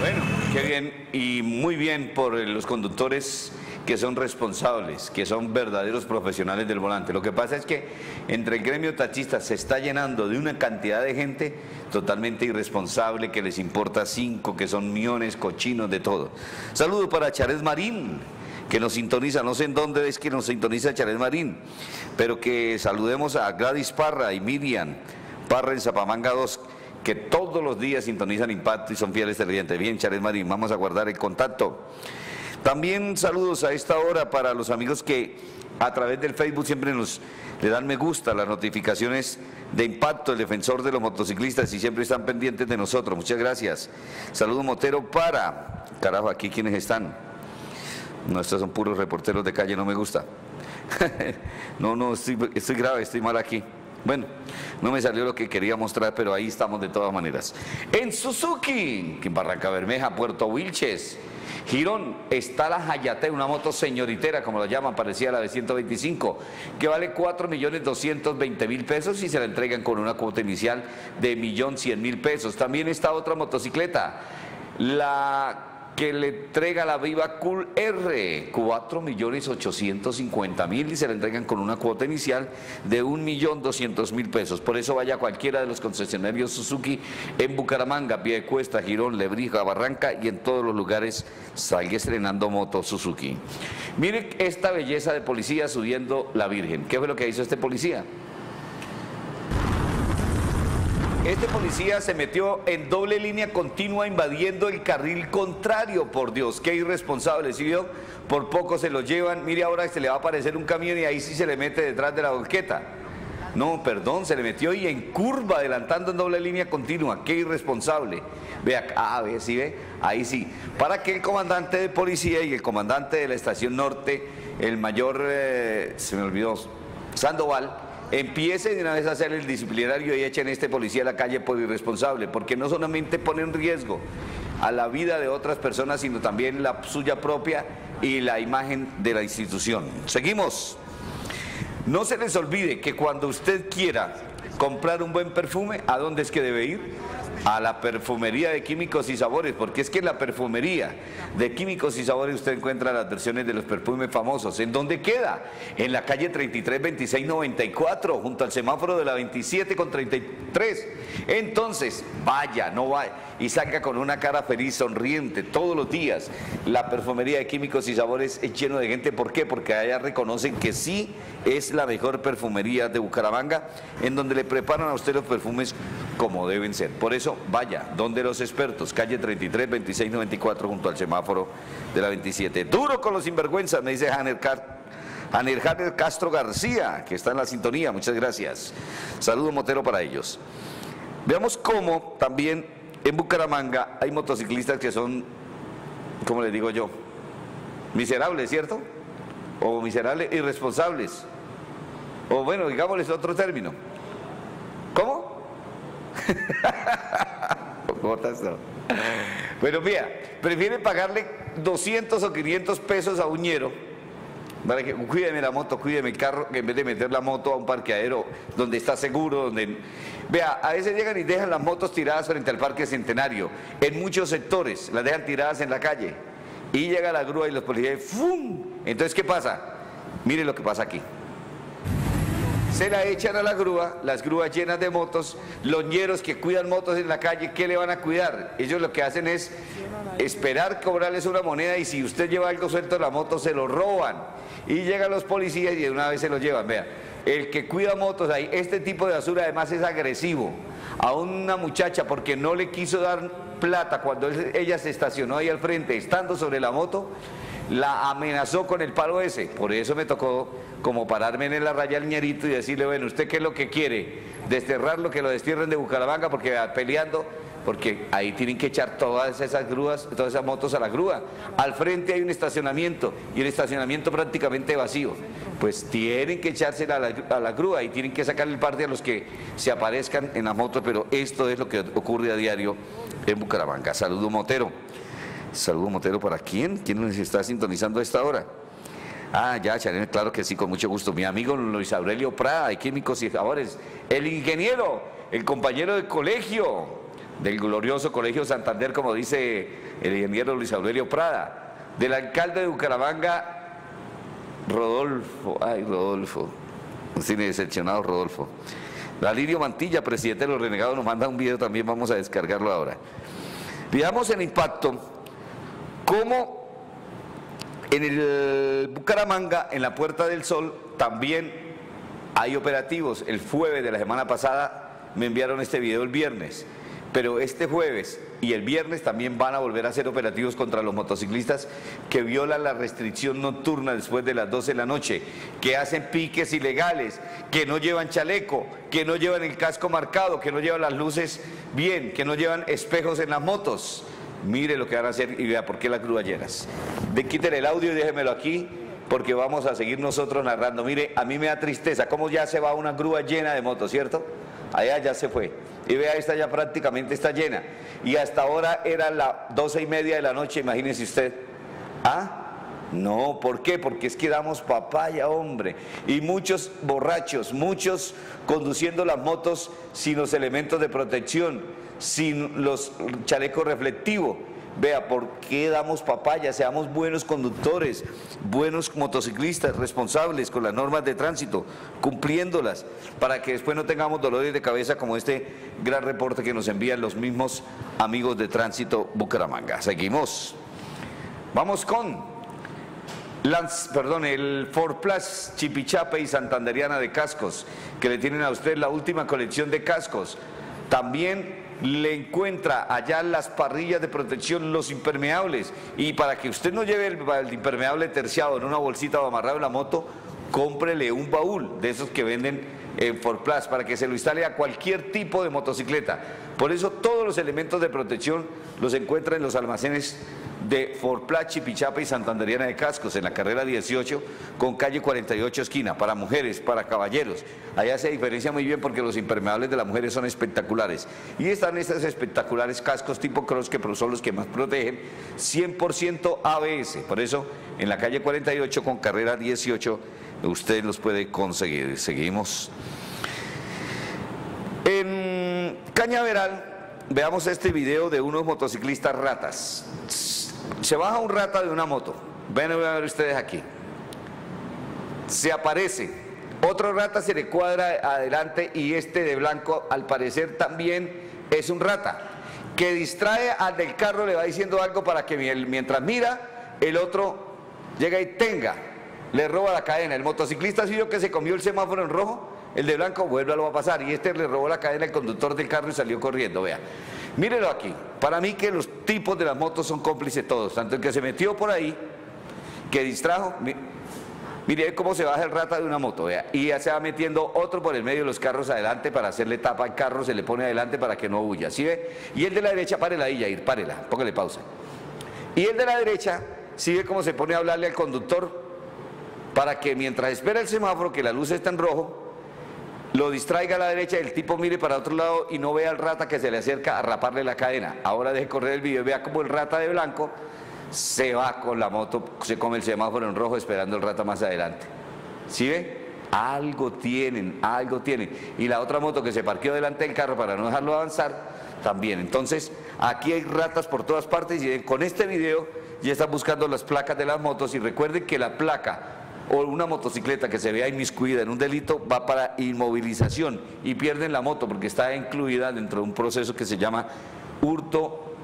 Bueno, qué bien y muy bien por los conductores que son responsables, que son verdaderos profesionales del volante. Lo que pasa es que entre el gremio taxista se está llenando de una cantidad de gente totalmente irresponsable, que les importa cinco, que son millones, cochinos, de todo. Saludo para Charles Marín, que nos sintoniza, no sé en dónde es que nos sintoniza Charles Marín, pero que saludemos a Gladys Parra y Miriam Parra en Zapamanga 2 que todos los días sintonizan Impacto y son fieles televidentes. Bien, Charles Marín, vamos a guardar el contacto. También saludos a esta hora para los amigos que a través del Facebook siempre nos le dan me gusta las notificaciones de Impacto, el defensor de los motociclistas y siempre están pendientes de nosotros. Muchas gracias. Saludo motero para, carajo, aquí quienes están. No, estos son puros reporteros de calle, no me gusta. no, no, estoy, estoy grave, estoy mal aquí. Bueno, no me salió lo que quería mostrar, pero ahí estamos de todas maneras. En Suzuki, en Barranca Bermeja, Puerto Wilches, Girón, está la Hayate, una moto señoritera, como la llaman, parecía la de 125, que vale 4.220.000 pesos y se la entregan con una cuota inicial de 1.100.000 pesos. También está otra motocicleta, la que le entrega la Viva Cool R, 4.850.000 y se la entregan con una cuota inicial de 1.200.000 pesos. Por eso vaya a cualquiera de los concesionarios Suzuki en Bucaramanga, Pie de Cuesta, Girón, Lebrija, Barranca y en todos los lugares salga estrenando moto Suzuki. Mire esta belleza de policía subiendo la Virgen. ¿Qué fue lo que hizo este policía? Este policía se metió en doble línea continua invadiendo el carril contrario, por Dios, qué irresponsable, ¿sí vio? Por poco se lo llevan, mire ahora se le va a aparecer un camión y ahí sí se le mete detrás de la volqueta. No, perdón, se le metió y en curva, adelantando en doble línea continua, qué irresponsable. Vea, a ver, ¿sí ve? Ahí sí. Para que el comandante de policía y el comandante de la estación norte, el mayor, eh, se me olvidó, Sandoval, empiecen de una vez a hacer el disciplinario y echen a este policía a la calle por irresponsable, porque no solamente pone en riesgo a la vida de otras personas, sino también la suya propia y la imagen de la institución. Seguimos. No se les olvide que cuando usted quiera comprar un buen perfume, ¿a dónde es que debe ir? A la perfumería de químicos y sabores, porque es que en la perfumería de químicos y sabores usted encuentra las versiones de los perfumes famosos. ¿En dónde queda? En la calle 33 26 94, junto al semáforo de la 27 con 33. Entonces, vaya, no vaya y salga con una cara feliz, sonriente, todos los días. La perfumería de químicos y sabores es lleno de gente. ¿Por qué? Porque allá reconocen que sí es la mejor perfumería de Bucaramanga, en donde le preparan a usted los perfumes como deben ser. Por eso, vaya, donde los expertos, calle 33, 26, 94, junto al semáforo de la 27. Duro con los sinvergüenzas, me dice Hanner Hanner Castro García, que está en la sintonía, muchas gracias. Saludo Motero para ellos. Veamos cómo también en Bucaramanga hay motociclistas que son, como les digo yo, miserables, ¿cierto? O miserables irresponsables. O bueno, digámosles otro término. ¿Cómo? Bueno, mira, prefiere pagarle 200 o 500 pesos a uñero para que cuídeme la moto, cuídeme el carro, en vez de meter la moto a un parqueadero donde está seguro, donde... Vea, a veces llegan y dejan las motos tiradas frente al Parque Centenario. En muchos sectores las dejan tiradas en la calle. Y llega la grúa y los policías, ¡fum! Entonces, ¿qué pasa? Mire lo que pasa aquí. Se la echan a la grúa, las grúas llenas de motos, los ñeros que cuidan motos en la calle, ¿qué le van a cuidar? Ellos lo que hacen es esperar cobrarles una moneda y si usted lleva algo suelto en la moto se lo roban y llegan los policías y de una vez se los llevan. Vea, el que cuida motos ahí, este tipo de basura además es agresivo a una muchacha porque no le quiso dar plata cuando ella se estacionó ahí al frente, estando sobre la moto, la amenazó con el palo ese. Por eso me tocó como pararme en la raya al ñerito y decirle, bueno, ¿usted qué es lo que quiere? Desterrarlo, que lo destierren de Bucaramanga porque peleando porque ahí tienen que echar todas esas grúas, todas esas motos a la grúa. Al frente hay un estacionamiento y el estacionamiento prácticamente vacío. Pues tienen que echarse a la, grúa y tienen que sacar el parte a los que se aparezcan en la moto, pero esto es lo que ocurre a diario en Bucaramanga. Saludo Motero. Saludo Motero para quién? ¿Quién nos está sintonizando a esta hora? Ah, ya, Chanel, claro que sí, con mucho gusto. Mi amigo Luis Aurelio Prada, de Químicos y Favores. El ingeniero, el compañero de colegio, del glorioso Colegio Santander, como dice el ingeniero Luis Aurelio Prada, del alcalde de Bucaramanga, Rodolfo, ay Rodolfo, tiene decepcionado Rodolfo. Lidio Mantilla, presidente de los renegados, nos manda un video también, vamos a descargarlo ahora. Veamos el impacto, cómo en el Bucaramanga, en la Puerta del Sol, también hay operativos. El jueves de la semana pasada me enviaron este video el viernes pero este jueves y el viernes también van a volver a hacer operativos contra los motociclistas que violan la restricción nocturna después de las 12 de la noche, que hacen piques ilegales, que no llevan chaleco, que no llevan el casco marcado, que no llevan las luces bien, que no llevan espejos en las motos. Mire lo que van a hacer y vea por qué las grúas llenas. De quiten el audio y déjemelo aquí porque vamos a seguir nosotros narrando. Mire, a mí me da tristeza, cómo ya se va una grúa llena de motos, ¿cierto? Allá ya se fue. Y vea, esta ya prácticamente está llena. Y hasta ahora era las doce y media de la noche, imagínese usted. ¿Ah? No, ¿por qué? Porque es que damos papaya, hombre. Y muchos borrachos, muchos conduciendo las motos sin los elementos de protección, sin los chalecos reflectivos. Vea, ¿por qué damos papaya? Seamos buenos conductores, buenos motociclistas, responsables con las normas de tránsito, cumpliéndolas, para que después no tengamos dolores de cabeza como este gran reporte que nos envían los mismos amigos de tránsito Bucaramanga. Seguimos. Vamos con el Ford Plus Chipichape y Santanderiana de cascos, que le tienen a usted la última colección de cascos. También le encuentra allá las parrillas de protección, los impermeables. Y para que usted no lleve el, impermeable terciado en una bolsita o amarrado en la moto, cómprele un baúl de esos que venden en Ford Plus para que se lo instale a cualquier tipo de motocicleta. Por eso todos los elementos de protección los encuentra en los almacenes de Forplachi, Pichapa y Santanderiana de Cascos en la carrera 18 con calle 48 esquina, para mujeres, para caballeros. Allá se diferencia muy bien porque los impermeables de las mujeres son espectaculares. Y están estos espectaculares cascos tipo cross que son los que más protegen, 100% ABS. Por eso en la calle 48 con carrera 18 usted los puede conseguir. Seguimos. En Cañaveral veamos este video de unos motociclistas ratas se baja un rata de una moto. Ven a ver ustedes aquí. Se aparece. Otro rata se le cuadra adelante y este de blanco al parecer también es un rata. Que distrae al del carro, le va diciendo algo para que mientras mira, el otro llega y tenga. Le roba la cadena. El motociclista ha sido que se comió el semáforo en rojo. El de blanco vuelve a lo a pasar. Y este le robó la cadena al conductor del carro y salió corriendo. Vea. Mírelo aquí. Para mí que los tipos de las motos son cómplices todos. Tanto el que se metió por ahí, que distrajo. Mire cómo se baja el rata de una moto, vea. Y ya se va metiendo otro por el medio de los carros adelante para hacerle tapa al carro, se le pone adelante para que no huya. ¿Sí ve? Y el de la derecha, párela ahí, ir, párela, póngale pausa. Y el de la derecha, ¿sí ve cómo se pone a hablarle al conductor? Para que mientras espera el semáforo, que la luz está en rojo, lo distraiga a la derecha, el tipo mire para otro lado y no vea al rata que se le acerca a raparle la cadena. Ahora deje correr el video, vea como el rata de blanco se va con la moto, se come el semáforo en rojo esperando el rata más adelante. ¿Sí ve? Algo tienen, algo tienen. Y la otra moto que se parqueó delante del carro para no dejarlo avanzar, también. Entonces, aquí hay ratas por todas partes y con este video ya están buscando las placas de las motos y recuerden que la placa o una motocicleta que se vea inmiscuida en un delito va para inmovilización y pierden la moto porque está incluida dentro de un proceso que se llama hurto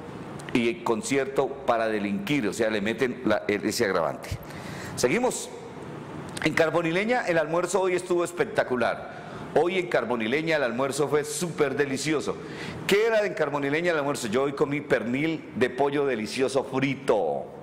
y concierto para delinquir, o sea, le meten ese agravante. Seguimos. En Carbonileña el almuerzo hoy estuvo espectacular. Hoy en Carbonileña el almuerzo fue súper delicioso. ¿Qué era en Carbonileña el almuerzo? Yo hoy comí pernil de pollo delicioso frito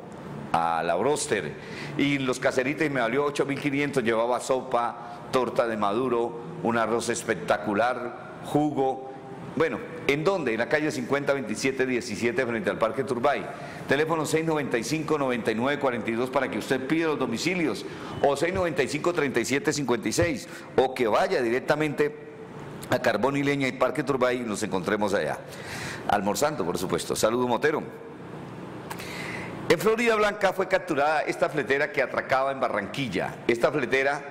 a la broster y los caseritos me valió 8.500, llevaba sopa, torta de maduro, un arroz espectacular, jugo. Bueno, ¿en dónde? En la calle 50 27 17 frente al Parque Turbay. Teléfono 695 9942 para que usted pida los domicilios o 695 3756 o que vaya directamente a Carbón y Leña y Parque Turbay y nos encontremos allá. Almorzando, por supuesto. Saludo Motero. En Florida Blanca fue capturada esta fletera que atracaba en Barranquilla. Esta fletera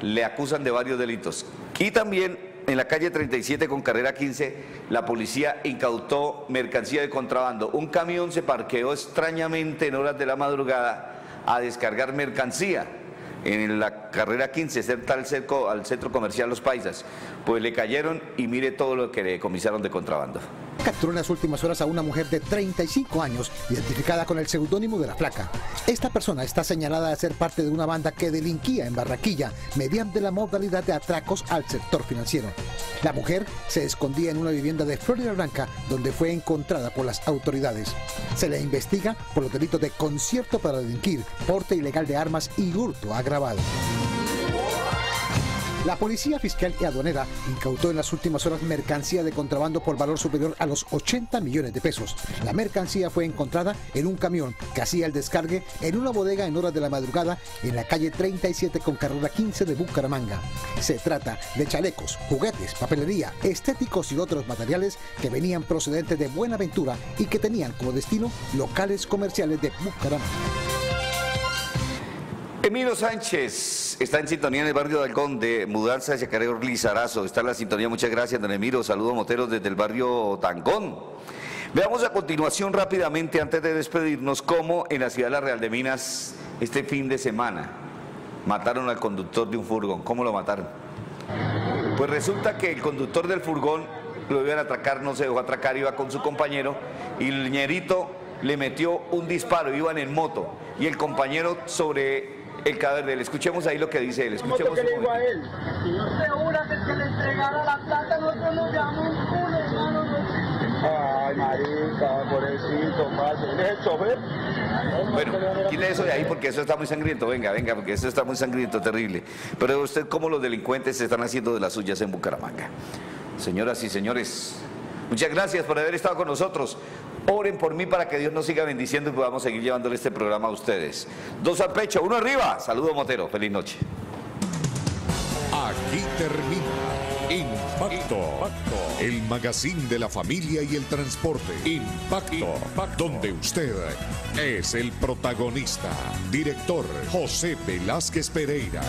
le acusan de varios delitos. Y también en la calle 37 con carrera 15, la policía incautó mercancía de contrabando. Un camión se parqueó extrañamente en horas de la madrugada a descargar mercancía en la carrera 15, cerca al, centro comercial Los Paisas. Pues le cayeron y mire todo lo que le comisaron de contrabando. Capturó en las últimas horas a una mujer de 35 años, identificada con el seudónimo de la flaca. Esta persona está señalada de ser parte de una banda que delinquía en Barranquilla mediante la modalidad de atracos al sector financiero. La mujer se escondía en una vivienda de Florida Blanca donde fue encontrada por las autoridades. Se le investiga por los delitos de concierto para delinquir, porte ilegal de armas y hurto agravado. La policía fiscal y aduanera incautó en las últimas horas mercancía de contrabando por valor superior a los 80 millones de pesos. La mercancía fue encontrada en un camión que hacía el descargue en una bodega en horas de la madrugada en la calle 37 con carrera 15 de Bucaramanga. Se trata de chalecos, juguetes, papelería, estéticos y otros materiales que venían procedentes de Buenaventura y que tenían como destino locales comerciales de Bucaramanga. Emilio Sánchez está en sintonía en el barrio de Algón de Mudanza de Chacareo Lizarazo. Está en la sintonía, muchas gracias, don Emilio. Saludos moteros desde el barrio Tangón. Veamos a continuación rápidamente, antes de despedirnos, cómo en la ciudad de La Real de Minas, este fin de semana, mataron al conductor de un furgón. ¿Cómo lo mataron? Pues resulta que el conductor del furgón lo iban a atracar, no se dejó atracar, iba con su compañero y el ñerito le metió un disparo, iban en moto y el compañero sobre el cadáver de él. Escuchemos ahí lo que dice él. Escuchemos ¿Qué le dijo a él? Si no se jura que que le entregara la plata, nosotros nos llamamos un culo, hermano. Ay, marica, pobrecito, padre. ¿Eres el chofer? Bueno, quite eso de ahí porque eso está muy sangriento. Venga, venga, porque eso está muy sangriento, terrible. Pero usted, cómo los delincuentes se están haciendo de las suyas en Bucaramanga. Señoras y señores, muchas gracias por haber estado con nosotros. Oren por mí para que Dios nos siga bendiciendo y podamos seguir llevándole este programa a ustedes. Dos al pecho, uno arriba. Saludos, Motero. Feliz noche. Aquí termina Impacto, el magazine de la familia y el transporte. Impacto, donde usted es el protagonista. Director José Velázquez Pereira.